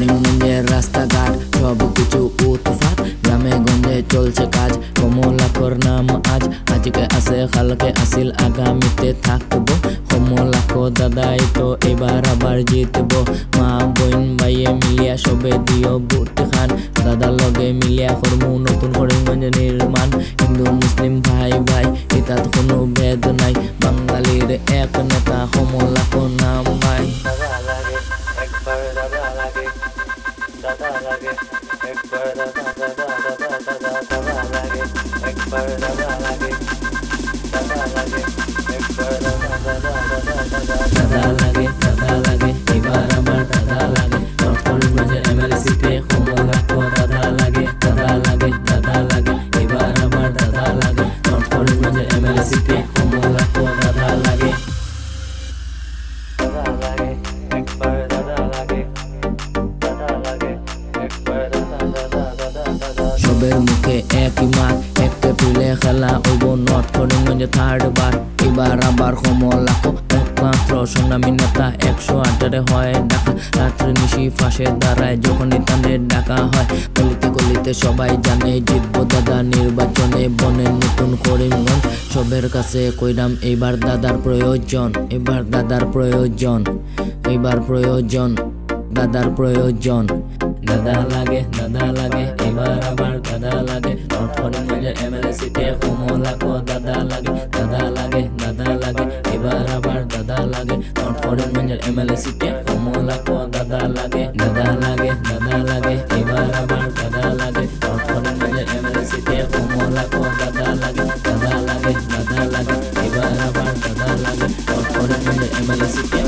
শহরের রাস্তাঘাট, সব কিছু উৎফাত গ্রামে গঞ্জে চলছে কাজ, কমলাকর নাম আজ। আজকে আসে কালকে আসিল, আগামীতে থাকব। কমলাক দাদাই তো এবার আবার জিতবো। মা, বোন, ভাইয়ে মিলিয়া সবে দিও বুট খান। দাদা লগে মিলিয়া করমু নতুন করিমগঞ্জ নির্মাণ। হিন্দু, মুসলিম, ভাই ভাই, এটাত কোনো ভেদ নাই। বাঙালির এক নেতা কমলাক নাম expert, expert, সবের মুখে একই মাঠ এক এপ্রিলে খেলা হইব নর্থ করিমগঞ্জে থার্ড বার। এবার আবার কমলাক একমাত্র সংগ্রামী নেতা, একশো আটারে হয় ডাকা রাত্রে নিশি ফাঁসে দাঁড়ায় যখনই তাদের ডাকা হয়। গলিতে গলিতে সবাই জানে, জিতব দাদা নির্বাচনে বনে নতুন করিমগঞ্জ। সবের কাছে কইরাম এইবার দাদার প্রয়োজন, এবার দাদার প্রয়োজন এইবার প্রয়োজন, দাদার প্রয়োজন। দাদা লাগে দাদা লাগে, এবার কমলা কো দাদা লাগে দাদা লাগে দাদা লাগে, এবার আবার দাদা লাগে। নর্থ করিমগঞ্জের এমএলএ সিটে কমলা কো দাদা লাগে দাদা লাগে দাদা লাগে, এবার আবার দাদা লাগে। নর্থ করিমগঞ্জের এমএলএ সিটে কমলা কো দাদা লাগে দাদা লাগে দাদা লাগে, এবার আবার দাদা লাগে। নর্থ করিমগঞ্জের এমএলএ সিটে